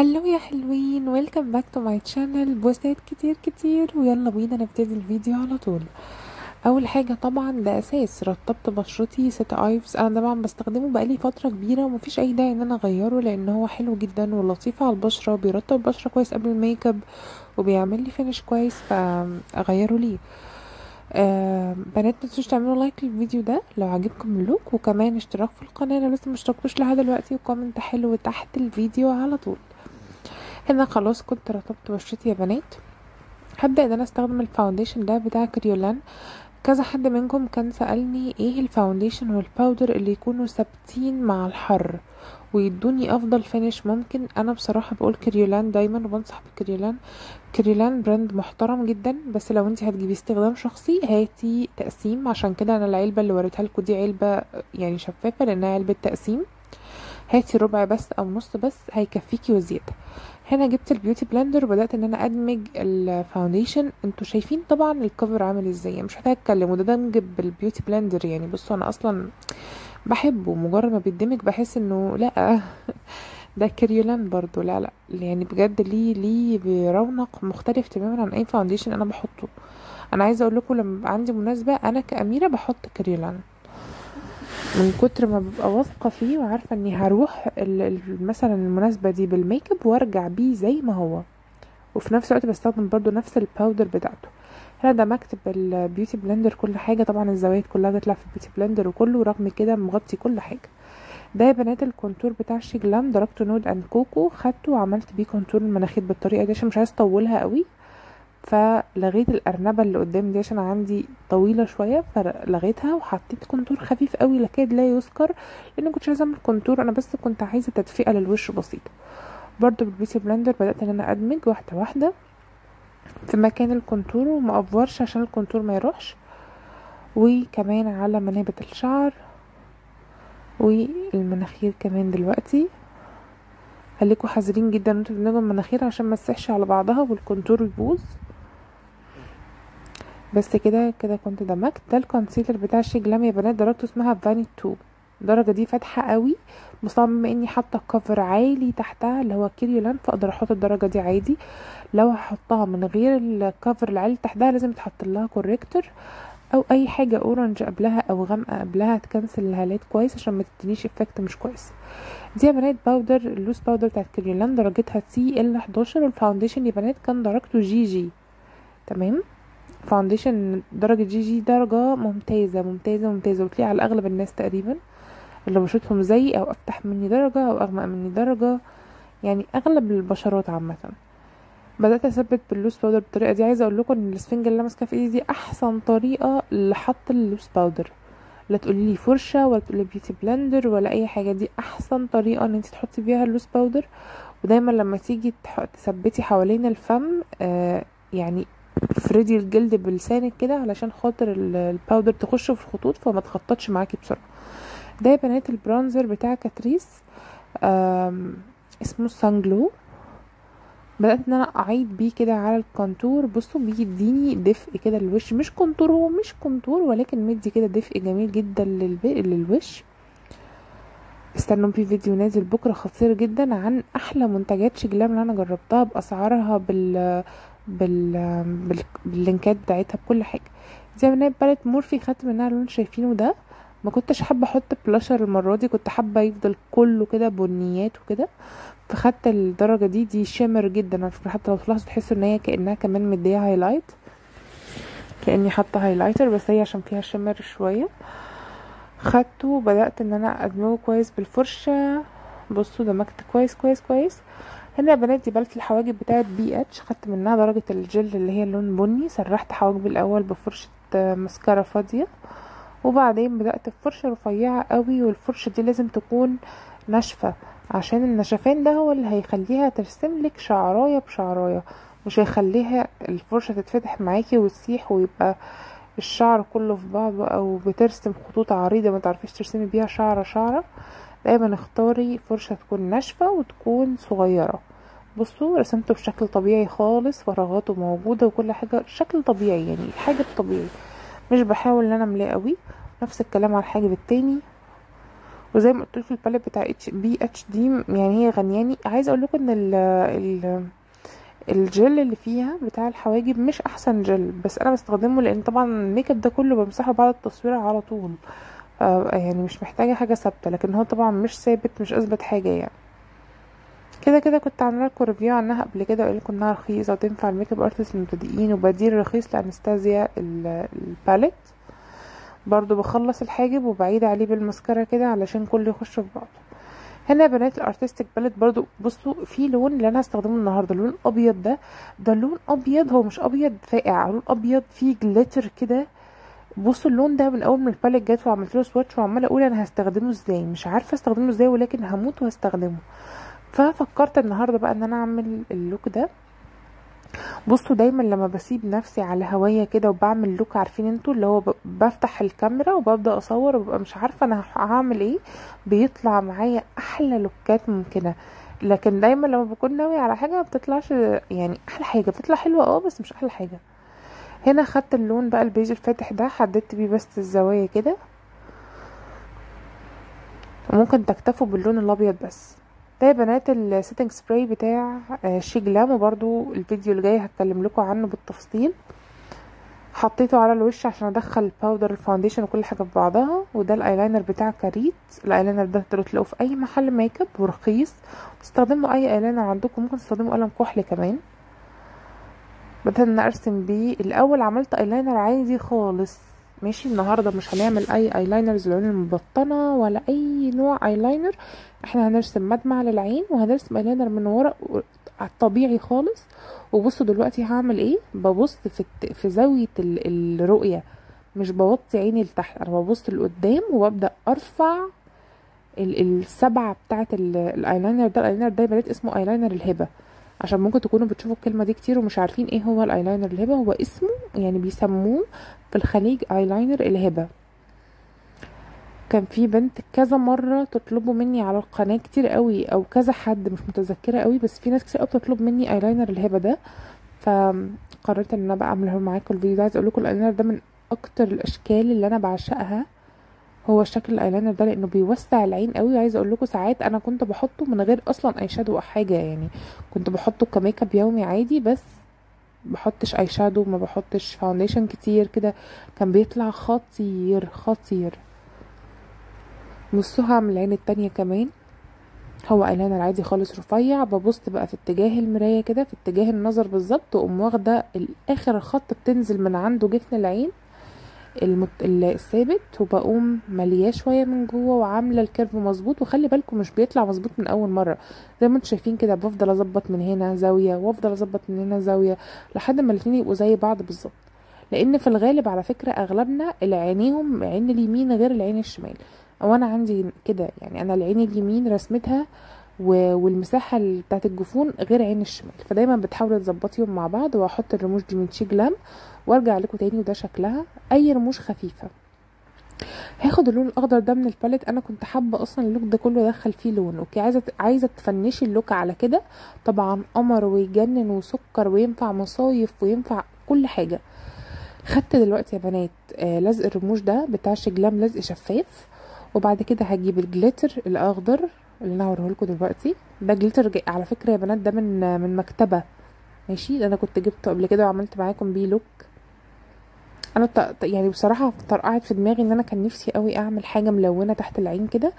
هلو يا حلوين. welcome back to my channel بوستات كتير كتير. ويلا بينا نبتدي الفيديو على طول. أول حاجة طبعا ده أساس. رطبت بشرتي ست ايفز أنا طبعا بستخدمه بقالي فترة كبيرة ومفيش أي داعي إن أنا أغيره لأن هو حلو جدا ولطيف على البشرة وبيرطب البشرة كويس قبل ال make up وبيعمل لي finish كويس فأغيره ليه. آه بنات متنسوش تعملوا like للفيديو ده لو عجبكم ال look وكمان اشتراك في القناة لو لسه مشتركتوش لحد دلوقتي و comment حلو تحت الفيديو على طول. هنا خلاص كنت رطبت بشرتي يا بنات هبدأ إن أنا أستخدم ال foundation ده بتاع كريولان. كذا حد منكم كان سألني إيه ال foundation وال powder اللي يكونوا ثابتين مع الحر ويدوني أفضل finish ممكن أنا بصراحة بقول كريولان دايما وبنصح بكريولان. كريولان brand محترم جدا بس لو انت هتجيبي استخدام شخصي هاتي تقسيم. عشان كده أنا العلبة اللي وريتها لكم دي علبة يعني شفافة لأنها علبة تقسيم. هاتي ربع بس أو نص بس هيكفيكي وزيادة. هنا جبت ال beauty blender وبدأت إن أنا أدمج ال foundation أنتوا شايفين طبعا ال cover عامل إزاي؟ مش محتاجة أتكلم وده دمج بال beauty blender. يعني بصوا أنا أصلا بحبه مجرد ما بيدمج بحس إنه لأ ده كريولان برضو لأ لأ يعني بجد ليه ليه برونق مختلف تماما عن أي foundation أنا بحطه. أنا عايزة أقول لكم لما عندي مناسبة أنا كأميرة بحط كريولان من كتر ما ببقى واثقة فيه وعارفة إني هروح مثلا المناسبة دي بال make up وارجع بيه زي ما هو. وفي نفس الوقت بستخدم برضو نفس ال powder بتاعته. هنا ده مكتب ال beauty blender كل حاجة. طبعا الزوايد كلها بتطلع في ال beauty blender وكله رغم كده مغطي كل حاجة. ده يا بنات ال contour بتاع شي جلام درجته nude and cocoa. خدته وعملت بيه contour المناخير بالطريقة دي عشان مش عايزه أطولها قوي. فلغيت الأرنبة اللي قدام دي عشان عندي طويلة شوية فلغيتها وحطيت contour خفيف قوي يكاد لا يذكر لأن كنتش عايزة أعمل contour أنا بس كنت عايزة تدفئة للوش بسيطه برضو بال beauty blender بدأت إن أنا أدمج واحدة واحدة في مكان ال contour وما أفورش عشان ال contour ما يروحش. وكمان على منابت الشعر والمناخير كمان دلوقتي. خليكوا حذرين جدا أنتوا بتدمجوا المناخير عشان ما تسحش على بعضها وال contour يبوظ. بس كده كده كنت دمجت. ده ال concealer بتاع شي جلام يا بنات. درجته اسمها فاني 2 الدرجة دي فاتحة قوي. بما اني حاطة cover عالي تحتها اللي هو كيريولان فأقدر أحط الدرجة دي عادي. لو هحطها من غير ال cover العالي تحتها لازم تحط لها corrector أو أي حاجة orange قبلها أو غامقة قبلها ت cancel الهالات كويس عشان ما تدينيش effect مش كويس. دي يا بنات powder ال loose powder بتاعت كريولان درجتها CL 11 وال foundation يا بنات كان درجته GG تمام؟ foundation درجة GG درجة ممتازة ممتازة ممتازة. وتلاقي على أغلب الناس تقريبا اللي بشرتهم زي أو أفتح مني درجة أو أغمق مني درجة. يعني أغلب البشرات عامة. بدأت أثبت بال loose powder بالطريقة دي. عايزة أقول لكم إن السفنجه اللي ماسكه في إيدي دي أحسن طريقة لحط ال loose powder لا تقولي لي فرشة ولا تقولي beauty blender ولا أي حاجة. دي أحسن طريقة إن أنت تحطي بيها ال loose powder ودايما لما تيجي تثبتي حوالين الفم آه يعني افردي الجلد بلسانك كده علشان خاطر ال powder تخش في الخطوط فما تخططش معاكي بسرعة. ده يا بنات ال bronzer بتاع كاتريس اسمه sun glow. بدأت إن أنا اعيد بيه كده على ال contour. بصوا بيديني دفء كده للوش. مش contour هو مش contour ولكن مدي كده دفء جميل جدا. للوش. استنوا في فيديو نازل بكرة خطير جدا عن أحلى منتجات شجلام اللي أنا جربتها بأسعارها بال... بال links بتاعتها بكل حاجة. زي ما palette مورفي خدت منها أنتوا شايفينه ده ما كنتش حابة أحط بلاشر المرة دي كنت حابة يفضل كله كده بنيات وكده. فخدت الدرجة دي دي shimmer جدا على فكرة. حتى لو تلاحظوا تحسوا ان هي كأنها كمان مدية highlight كأني حاطة highlighter بس هي عشان فيها shimmer شوية. خدته وبدأت إن أنا أدمجه كويس بالفرشة. بصوا دمجت كويس كويس كويس. هنا يا بنات دي palette الحواجب بتاعت BH خدت منها درجة الجل اللي هي لون بني. سرحت حواجبي الأول بفرشة ماسكارا فاضية. وبعدين بدأت بفرشة رفيعة قوي. والفرشة دي لازم تكون ناشفة عشان النشفان ده هو اللي هيخليها ترسم لك شعراية بشعراية. مش هيخليها الفرشة تتفتح معاكي وتسيح ويبقى الشعر كله في بعضه أو بترسم خطوط عريضة ما تعرفيش ترسمي بيها شعرة شعرة. دايما اختاري فرشة تكون ناشفة وتكون صغيرة. بصوا رسمته بشكل طبيعي خالص فراغاته موجودة وكل حاجة شكل طبيعي يعني الحاجة الطبيعي مش بحاول إن أنا أملاه قوي نفس الكلام على الحاجب التاني وزي ما قلت لكم ال palette بتاع H BH دي يعني هي غنياني. عايزة أقول لكم إن ال ال الجل اللي فيها بتاع الحواجب مش أحسن جل بس أنا بستخدمه لأن طبعا الميك اب ده كله بمسحه بعد التصوير على طول. آه يعني مش محتاجة حاجة ثابتة لكن هو طبعا مش ثابت مش أثبت حاجة يعني. كده كده كنت عاملة لكم review عنها قبل كده وقال لكم إنها رخيصة وتنفع ال makeup artist المبتدئين وبديل رخيص لأنستازيا ال palette برضو بخلص الحاجب وبعيد عليه بالماسكرا كده علشان كله يخش في بعضه. هنا يا بنات ال artistic palette برضو بصوا في لون اللي أنا هستخدمه النهارده اللون الابيض ده ده لون أبيض هو مش أبيض فاقع لون أبيض فيه glitter كده. بصوا اللون ده من أول ما ال palette جت وعملت له swatch وعمالة أقول أنا هستخدمه إزاي مش عارفة أستخدمه إزاي ولكن هموت وهستخدمه. ففكرت النهارده بقى إن أنا أعمل ال look ده. بصوا دايما لما بسيب نفسي على هوايا كده وبعمل look عارفين أنتوا اللي هو بفتح الكاميرا وببدأ أصور وببقى مش عارفة أنا هعمل إيه. بيطلع معايا أحلى look ات ممكنة. لكن دايما لما بكون ناوي على حاجة ما بتطلعش يعني أحلى حاجة. بتطلع حلوة آه بس مش أحلى حاجة. هنا خدت اللون بقى البيج الفاتح ده حددت بيه بس الزوايا كده. وممكن تكتفوا باللون الأبيض بس. ده يا بنات ال setting spray بتاع SHEGLAM وبرده الفيديو اللي جاي هتكلم لكم عنه بالتفصيل. حطيته على الوش عشان أدخل ال powder ال foundation وكل حاجة في بعضها. وده الايلاينر بتاع كاريت الايلاينر ده تقدروا تلاقوه في أي محل ميك اب ورخيص. تستخدموا أي ايلاينر عندكم. ممكن تستخدموا قلم كحل كمان. بدأت ان أرسم بيه الأول عملت ايلاينر عادي خالص. ماشي النهارده مش هنعمل أي eyeliners العيون المبطنة ولا أي نوع ايلاينر إحنا هنرسم مدمع للعين وهنرسم ايلاينر من ورا الطبيعي خالص. وبصوا دلوقتي هعمل إيه؟ ببص في في زاوية الرؤية مش بوطي عيني لتحت أنا ببص لقدام وببدأ أرفع السبعة بتاعه الايلاينر ده. الايلاينر ده بنات اسمه ايلاينر الهبة. عشان ممكن تكونوا بتشوفوا الكلمة دي كتير ومش عارفين إيه هو الايلاينر الهبة. هو اسمه يعني بيسموه في الخليج ايلاينر الهبة. كان في بنت كذا مرة تطلبوا مني على القناة كتير قوي أو كذا حد مش متذكرة قوي بس في ناس كتير قوي بتطلب مني ايلاينر الهبة ده. فقررت إن أنا بقى اعمله معاكم الفيديو ده. عايز أقول لكم الإيلاينر ده من أكتر الأشكال اللي أنا بعشقها. هو شكل الايلاينر ده لأنه بيوسع العين قوي. عايزه أقول لكم ساعات أنا كنت بحطه من غير أصلا اي shadow أو حاجة يعني كنت بحطه كميك اب يومي عادي بس بحطش اي shadow ما بحطش foundation كتير كده. كان بيطلع خطير خطير. بصوا هعمل العين التانية كمان. هو ايلاينر عادي خالص رفيع. ببص بقى في اتجاه المراية كده في اتجاه النظر بالظبط واقوم واخدة الآخر خط بتنزل من عنده جفن العين. الثابت وبقوم ملياه شوية من جوه وعاملة ال curve مظبوط. وخلي بالكم مش بيطلع مظبوط من أول مرة. زي ما أنتم شايفين كده بفضل أظبط من هنا زاوية وأفضل أظبط من هنا زاوية لحد ما الاتنين يبقوا زي بعض بالظبط. لأن في الغالب على فكرة أغلبنا العينيهم عين اليمين غير العين الشمال. أو أنا عندي كده يعني أنا العين اليمين رسمتها والمساحة بتاعت الجفون غير عين الشمال. فدايما بتحاولوا تظبطيهم مع بعض وأحط الرموش دي من SHEGLAM وأرجع لكم تاني وده شكلها. أي رموش خفيفة. هاخد اللون الأخضر ده من ال palette أنا كنت حابة أصلا ال look ده كله ادخل فيه لون okay؟ عايزة عايزة ت finish ي ال look على كده. طبعا قمر ويجنن وسكر وينفع مصايف وينفع كل حاجة. خدت دلوقتي يا بنات آه لزق الرموش ده بتاع SHEGLAM لزق شفاف. وبعد كده هجيب ال glitter الأخضر. اللي أنا هوريه لكم دلوقتي. ده glitter على فكرة يا بنات ده من من مكتبة. ماشي؟ أنا كنت جبته قبل كده وعملت معاكم بيه look أنا يعني بصراحة طرقعت في دماغي إن أنا كان نفسي قوي أعمل حاجة ملونة تحت العين كده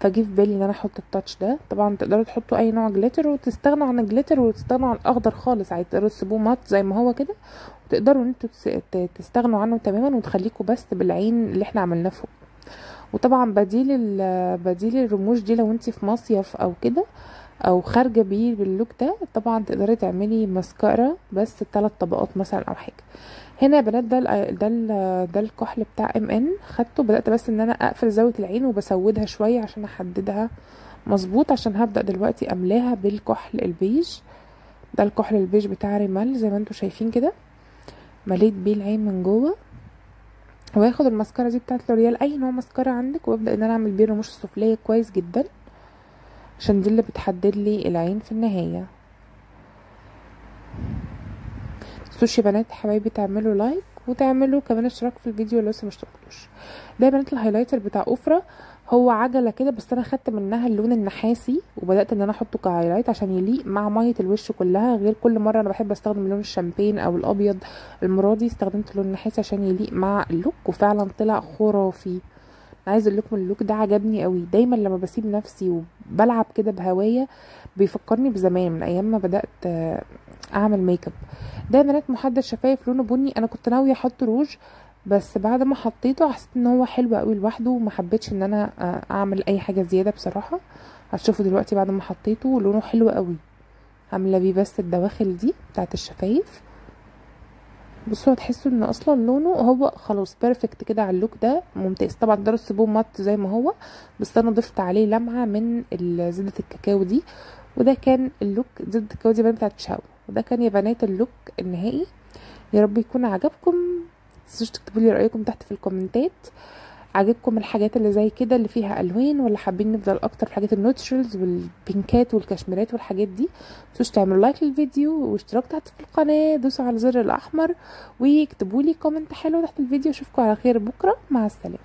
فجه في بالي إن أنا أحط ال touch ده. طبعا تقدروا تحطوا أي نوع glitter وتستغنوا عن ال glitter وتستغنوا عن الأخضر خالص. عايز تقدروا تسيبوه matte زي ما هو كده. وتقدروا إن أنتوا تستغنوا عنه تماما وتخليكوا بس بالعين اللي إحنا عملناه فوق. وطبعا بديل بديل الرموش دي لو انت في مصيف أو كده أو خارجة بيه بال look ده طبعا تقدري تعملي ماسكارا بس ثلاث طبقات مثلا أو حاجة. هنا يا بنات ده ال ده ال ده الكحل بتاع MN خدته بدأت بس إن أنا أقفل زاوية العين وبسودها شوية عشان أحددها مظبوط عشان هبدأ دلوقتي أملاها بالكحل البيج. ده الكحل البيج بتاع Rimmel زي ما أنتم شايفين كده. مليت بيه العين من جوه. وهاخد الماسكارا دي بتاعت لوريال. أي نوع ماسكارا عندك وأبدأ إن أنا أعمل بيه الرموش السفلية. كويس جدا. عشان دي اللي بتحدد لي العين في النهاية. متنسوش يا بنات حبايبي تعملوا like وتعملوا كمان اشتراك في الفيديو لو لسه مشتركتوش ده بنات ال highlighter بتاع أوفرا. هو عجلة كده بس أنا خدت منها اللون النحاسي وبدأت إن أنا أحطه ك highlight عشان يليق مع ميكب الوش كلها. غير كل مرة أنا بحب أستخدم لون الشامبين أو الأبيض المرة دي استخدمت لون نحاسي عشان يليق مع ال look وفعلا طلع خرافي. عايز أقول لكم ال look ده عجبني قوي دايما لما بسيب نفسي وبلعب كده بهوايا بيفكرني بزمان من أيام ما بدأت أعمل ميك اب ده بنات محدد شفايف لونه بني أنا كنت ناوية أحط روج بس بعد ما حطيته حسيت إن هو حلو قوي لوحده وما حبيتش إن أنا أعمل أي حاجة زيادة بصراحة. هتشوفوا دلوقتي بعد ما حطيته لونه حلو قوي عاملة بيه بس الدواخل دي بتاعت الشفايف. بصوا هتحسوا إن أصلا لونه هو خلاص perfect كده على اللوك ده ممتاز. طبعا ده تسيبوه matte زي ما هو بس أنا ضفت عليه لمعة من زبدة الكاكاو دي وده كان اللوك زبدة الكاكاو دي بتاعت شاو. وده كان يا بنات اللوك النهائي. يا رب يكون عجبكم. متنسوش تكتبوا لي رأيكم تحت في ال comment ات. عجبكم الحاجات اللي زي كده اللي فيها ألوان ولا حابين نفضل أكتر في حاجات ال nudes والبينكات والكشميرات والحاجات دي؟ متنسوش تعملوا لايك للفيديو واشتراك تحت في القناة دوسوا على الزر الأحمر واكتبوا لي comment حلو تحت الفيديو. أشوفكم على خير بكرة. مع السلامة.